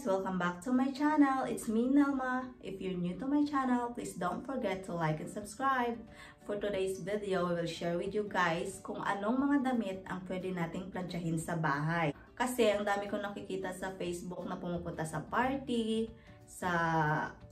guys! Welcome back to my channel. It's me, Nelma. If you're new to my channel, please don't forget to like and subscribe. For today's video, we will share with you guys kung anong mga damit ang pwede nating planchahin sa bahay. Kasi ang dami ko nakikita sa Facebook na pumupunta sa party, sa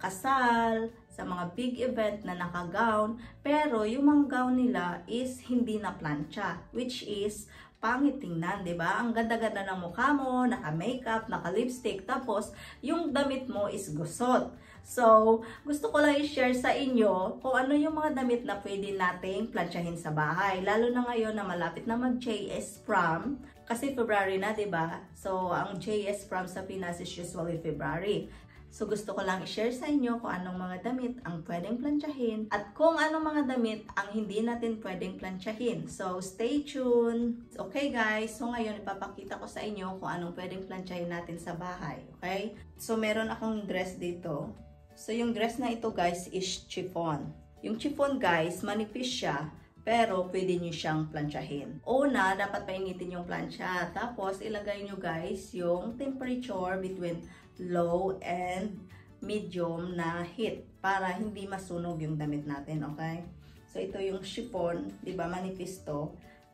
kasal, sa mga big event na naka-gown. Pero yung mga gown nila is hindi na plancha, which is pangit tingnan, 'di ba? Ang ganda-ganda ng mukha mo, naka-makeup, naka-lipstick, tapos yung damit mo is gusot. So, gusto ko lang i-share sa inyo kung ano yung mga damit na pwede nating planchahin sa bahay. Lalo na ngayon na malapit na mag-JS prom. Kasi February na, 'di ba? So, ang JS prom sa Pinas is usually February. So gusto ko lang i-share sa inyo kung anong mga damit ang pwedeng planchahin at kung anong mga damit ang hindi natin pwedeng planchahin. So stay tuned! Okay guys, so ngayon ipapakita ko sa inyo kung anong pwedeng planchahin natin sa bahay. Okay? So meron akong dress dito. So yung dress na ito guys is chiffon. Yung chiffon guys, manipis siya pero pwede nyo siyang planchahin. Una, dapat painitin yung plancha. Tapos, ilagay nyo guys yung temperature between low and medium na heat para hindi masunog yung damit natin, okay? So, ito yung chiffon, di ba, manipis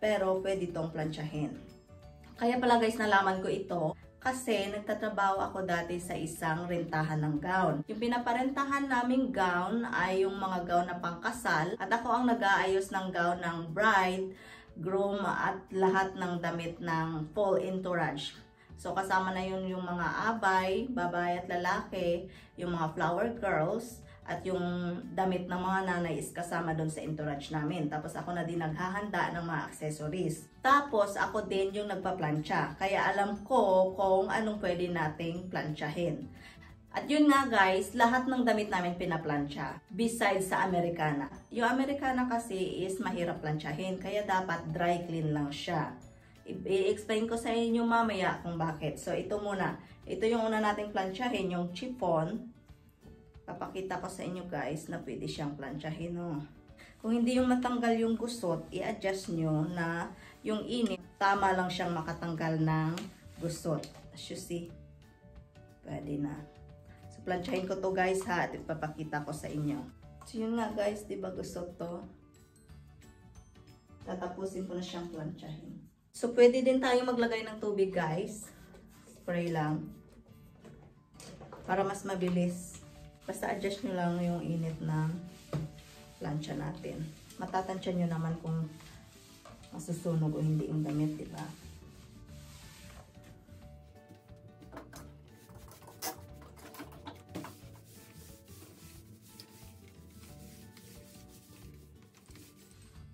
pero pwede itong planchahin. Kaya pala guys, nalaman ko ito kasi nagtatrabaho ako dati sa isang rentahan ng gown. Yung pinaparentahan naming gown ay yung mga gown na pangkasal at ako ang nag-aayos ng gown ng bride, groom at lahat ng damit ng fall entourage. So, kasama na yun yung mga abay, babae at lalaki, yung mga flower girls, at yung damit ng mga nanay is kasama doon sa entourage namin. Tapos ako na din naghahanda ng mga accessories. Tapos ako din yung nagpa-plancha. Kaya alam ko kung anong pwede nating planchahin. At yun nga guys, lahat ng damit namin pinaplancha. Besides sa Americana. Yung Americana kasi is mahirap planchahin. Kaya dapat dry clean lang siya i-explain ko sa inyo mamaya kung bakit. So, ito muna. Ito yung una nating planchahin, yung chiffon. Papakita ko sa inyo guys na pwede siyang planchahin. No? Kung hindi yung matanggal yung gusot, i-adjust nyo na yung init, tama lang siyang makatanggal ng gusot. As you see, pwede na. So, planchahin ko to guys ha at ipapakita ko sa inyo. So, yun nga guys, di ba gusot to? Tatapusin ko na siyang planchahin. So, pwede din tayo maglagay ng tubig, guys. Spray lang. Para mas mabilis. Basta adjust nyo lang yung init ng plancha natin. Matatansya nyo naman kung masusunog o hindi yung damit, diba?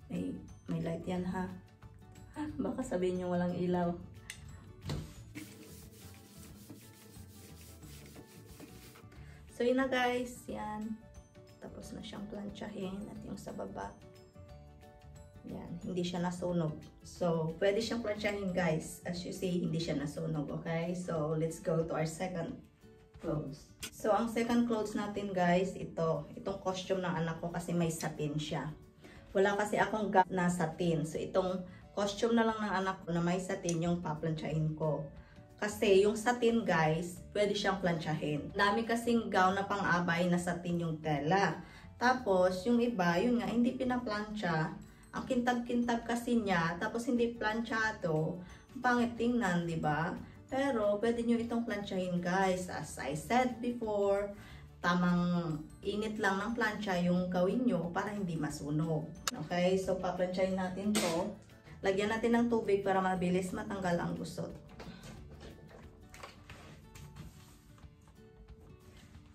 May, may light yan ha. Baka sabihin nyo walang ilaw. So yun na guys, yan. Tapos na siyang planchahin at yung sa baba. Yan, hindi siya nasunog. So, pwede siyang planchahin guys. As you see, hindi siya nasunog, okay? So, let's go to our second clothes. So, ang second clothes natin guys, ito. Itong costume ng anak ko kasi may satin siya. Wala kasi akong gap na satin. So, itong costume na lang ng anak ko na may satin yung paplansyahin ko. Kasi yung satin guys, pwede siyang plansyahin. Dami kasing gown na pang-abay na satin yung tela. Tapos yung iba, yun nga, hindi pinaplansya. Ang kintab-kintab kasi niya, tapos hindi planchado. Pangit tingnan, di ba? Pero pwede nyo itong plansyahin guys. As I said before, tamang init lang ng plancha yung gawin nyo para hindi masunog. Okay, so paplansyahin natin to. Lagyan natin ng tubig para mabilis matanggal ang gusot.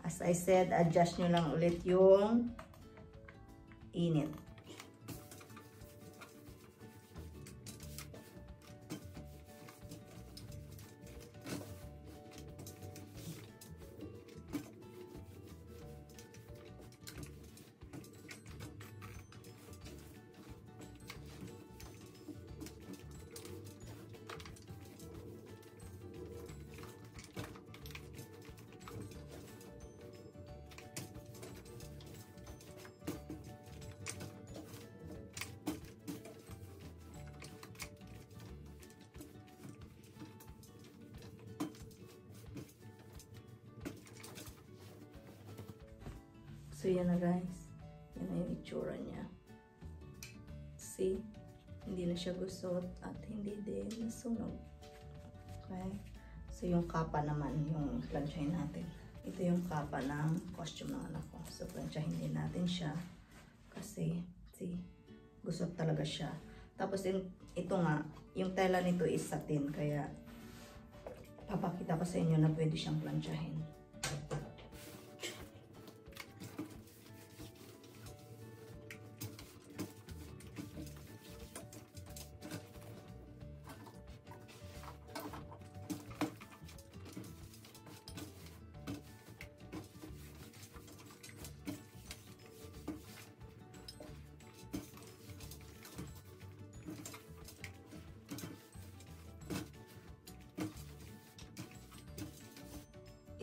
As I said, adjust nyo lang ulit yung init. So, yan na guys. Yan na yung itsura niya. See? Hindi na siya gusot at hindi din nasunog. Okay? So, yung kapa naman, yung planchahin natin. Ito yung kapa ng costume ng anak ko. So, planchahin din natin siya. Kasi, see? Gusot talaga siya. Tapos, yung, ito nga, yung tela nito is satin. Kaya, papakita ko sa inyo na pwede siyang planchahin.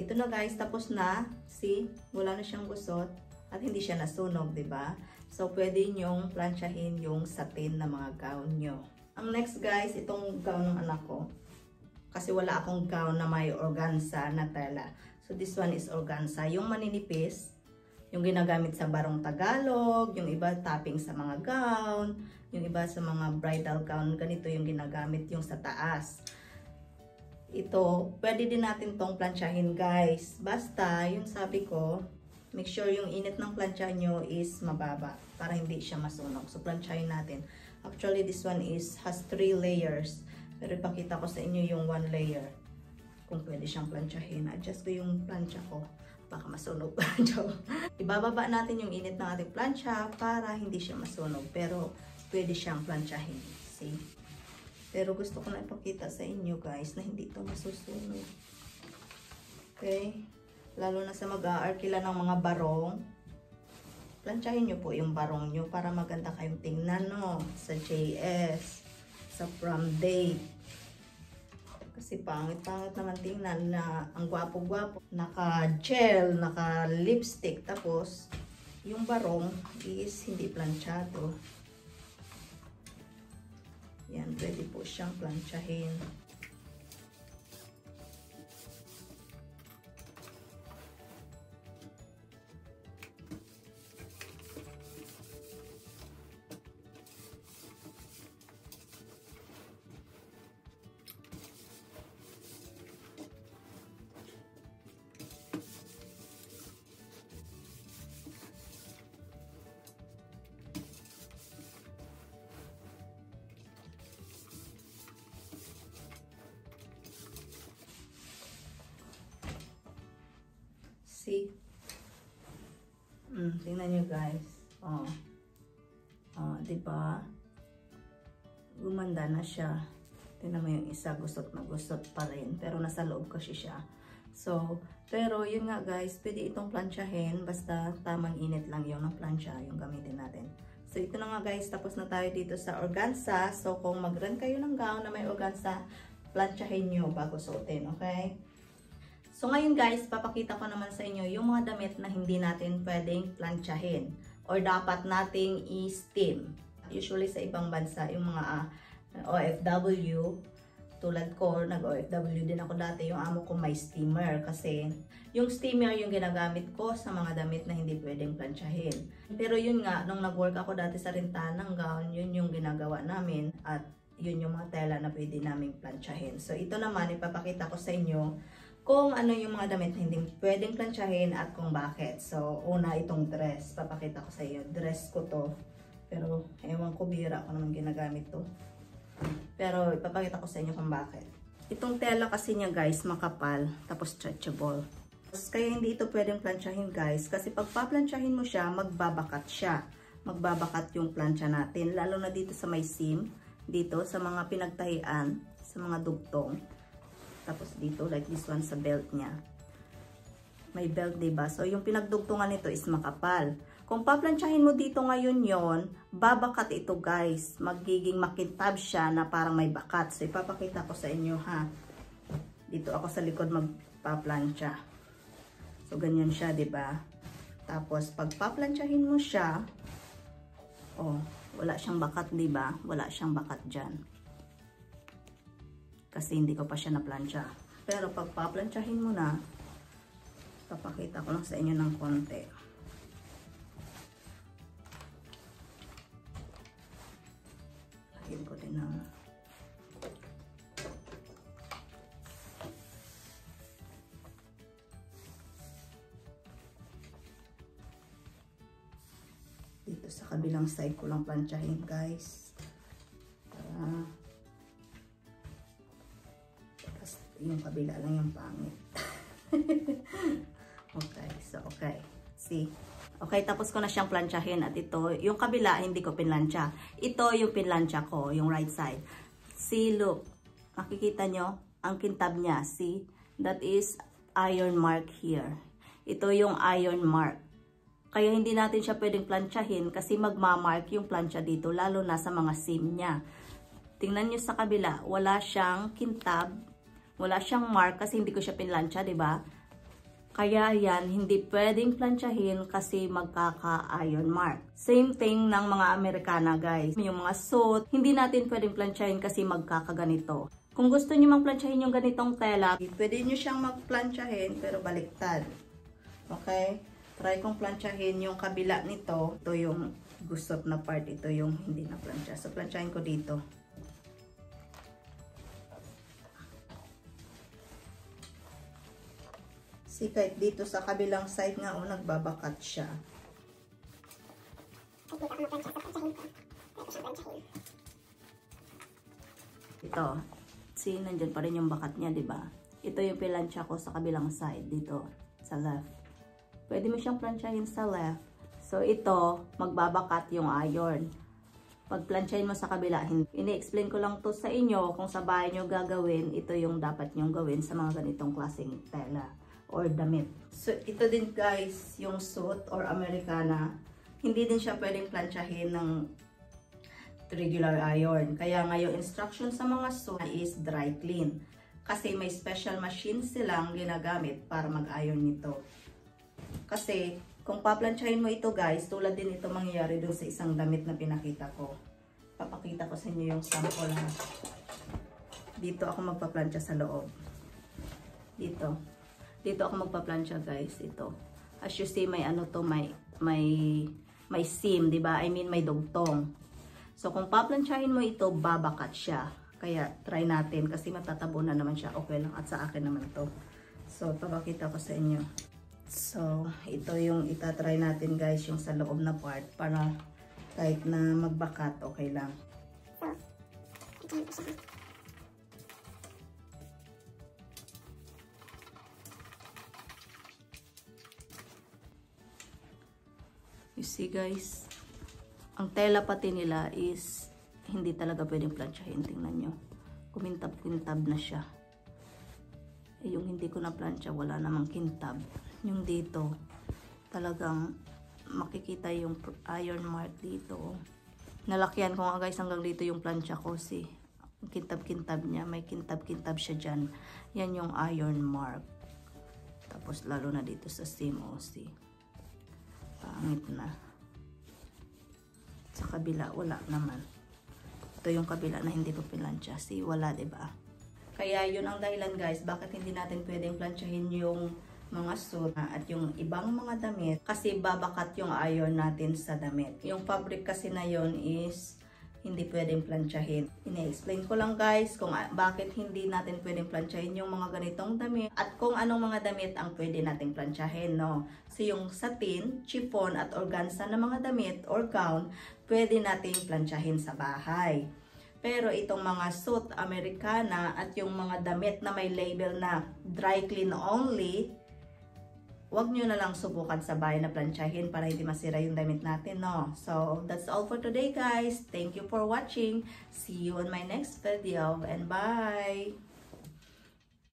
Ito na guys, tapos na. See, wala na siyang gusot at hindi siya nasunog, ba? So pwede nyong planchahin yung satin na mga gown nyo. Ang next guys, itong gown ng anak ko. Kasi wala akong gown na may organza na tela. So this one is organza. Yung maninipis, yung ginagamit sa barong Tagalog, yung iba topping sa mga gown, yung iba sa mga bridal gown, ganito yung ginagamit yung sa taas ito, pwede din natin tong planchahin guys. Basta, yung sabi ko, make sure yung init ng plancha nyo is mababa para hindi siya masunog. So, planchahin natin. Actually, this one is has 3 layers. Pero ipakita ko sa inyo yung 1 layer. Kung pwede siyang planchahin. Adjust ko yung plancha ko. Baka masunog. Ibababa natin yung init ng ating plancha para hindi siya masunog. Pero, pwede siyang planchahin. See? Pero gusto ko na ipakita sa inyo guys na hindi ito masusunog. Okay? Lalo na sa mag-aarkila ng mga barong. Planchahin nyo po yung barong nyo para maganda kayong tingnan no? Sa JS. Sa prom date. Kasi pangit-pangit naman tingnan na ang gwapo-gwapo. Naka-gel, naka-lipstick. Tapos, yung barong is hindi planchado. Yan, pwede po siyang planchahin. See? Mm, tingnan nyo guys. Oh. Oh, di ba? Gumanda na siya. Tingnan mo yung isa, gusot na gusot pa rin. Pero nasa loob kasi siya. So, pero yun nga guys, pwede itong planchahin. Basta tamang init lang yung ng plancha, yung gamitin natin. So, ito na nga guys, tapos na tayo dito sa organza. So, kung mag-run kayo ng gown na may organza, planchahin nyo bago suotin, okay? So ngayon guys, papakita ko naman sa inyo yung mga damit na hindi natin pwedeng planchahin or dapat nating i-steam. Usually sa ibang bansa, yung mga uh, ah, OFW, tulad ko, nag-OFW din ako dati, yung amo ko may steamer kasi yung steamer yung ginagamit ko sa mga damit na hindi pwedeng planchahin. Pero yun nga, nung nag-work ako dati sa rintanang gown, yun yung ginagawa namin at yun yung mga tela na pwede namin planchahin. So ito naman, ipapakita ko sa inyo kung ano yung mga damit na hindi pwedeng planchahin at kung bakit. So, una itong dress. Papakita ko sa iyo. Dress ko to. Pero, ewan ko, bira ko naman ginagamit to. Pero, ipapakita ko sa inyo kung bakit. Itong tela kasi niya guys, makapal. Tapos stretchable. Kaya hindi ito pwedeng planchahin guys. Kasi pag paplansyahin mo siya, magbabakat siya. Magbabakat yung plancha natin. Lalo na dito sa may seam. Dito sa mga pinagtahian. Sa mga dugtong tapos dito, like this one sa belt niya. May belt, ba diba? So, yung pinagdugtungan nito is makapal. Kung paplansyahin mo dito ngayon yon babakat ito guys. Magiging makintab siya na parang may bakat. So, ipapakita ko sa inyo ha. Dito ako sa likod magpaplansya. So, ganyan siya, ba diba? Tapos, pag paplansyahin mo siya, oh, wala siyang bakat, ba diba? Wala siyang bakat dyan kasi hindi ko pa siya naplantsa. Pero pag paplantsahin mo na, papakita ko lang sa inyo ng konti. Lagyan ko din ng dito sa kabilang side ko lang plantsahin guys. Yung kabila lang yung pangit. Okay so okay. See? Okay tapos ko na siyang planchahin at ito yung kabila hindi ko pinlansya. Ito yung pinlansya ko yung right side. See look. Makikita nyo ang kintab niya. See? That is iron mark here. Ito yung iron mark. Kaya hindi natin siya pwedeng planchahin kasi magmamark yung plancha dito lalo na sa mga seam niya. Tingnan nyo sa kabila, wala siyang kintab, wala siyang mark kasi hindi ko siya pinlansya, di ba? Kaya yan, hindi pwedeng planchahin kasi magkaka-iron mark. Same thing ng mga Amerikana guys. Yung mga suit, hindi natin pwedeng planchahin kasi magkakaganito. Kung gusto niyo magplansyahin yung ganitong tela, pwede niyo siyang magplansyahin pero baliktad. Okay? try kong planchahin yung kabila nito. Ito yung gusot na part. Ito yung hindi na plancha. So, planchahin ko dito. See, kahit dito sa kabilang side nga, oh, nagbabakat siya. Ito. See, nandyan pa rin yung bakat niya, di ba? Ito yung pilansya ko sa kabilang side dito, sa left. Pwede mo siyang planchahin sa left. So, ito, magbabakat yung iron. Pag planchahin mo sa kabila, ini-explain ko lang to sa inyo kung sa bahay nyo gagawin, ito yung dapat nyong gawin sa mga ganitong klaseng tela or damit. So, ito din guys, yung suit or Americana, hindi din siya pwedeng planchahin ng regular iron. Kaya nga instruction sa mga suit is dry clean. Kasi may special machine silang ginagamit para mag-iron nito. Kasi, kung paplansyahin mo ito guys, tulad din ito mangyayari dun sa isang damit na pinakita ko. Papakita ko sa inyo yung sample ha. Dito ako magpaplansya sa loob. Dito. Dito ako magpaplansya guys. Ito. As you see, may ano to, may, may, may seam, di ba? I mean, may dugtong. So, kung paplansyahin mo ito, babakat siya. Kaya, try natin kasi matatabo na naman siya. Okay lang. At sa akin naman to. So, papakita ko sa inyo. So, ito yung itatry natin guys, yung sa loob na part para kahit na magbakat, okay lang. So. You see guys, ang tela pati nila is hindi talaga pwedeng plansyahin. Tingnan nyo. Kumintab-kintab na siya. Eh, yung hindi ko na plansya, wala namang kintab yung dito talagang makikita yung iron mark dito nalakyan ko nga guys hanggang dito yung plancha ko si kintab-kintab niya may kintab-kintab siya dyan yan yung iron mark tapos lalo na dito sa seam o see pangit na sa kabila wala naman ito yung kabila na hindi ko pinlansya see wala ba diba? kaya yun ang dahilan guys bakit hindi natin pwedeng planchahin yung mga suit at yung ibang mga damit kasi babakat yung iron natin sa damit. Yung fabric kasi na yon is hindi pwedeng planchahin. Ine-explain ko lang guys kung bakit hindi natin pwedeng planchahin yung mga ganitong damit at kung anong mga damit ang pwede nating planchahin, no? So yung satin, chiffon at organza na mga damit or gown, pwede nating planchahin sa bahay. Pero itong mga suit Americana at yung mga damit na may label na dry clean only, wag nyo na lang subukan sa bahay na planchahin para hindi masira yung damit natin, no? So, that's all for today, guys. Thank you for watching. See you on my next video, and bye!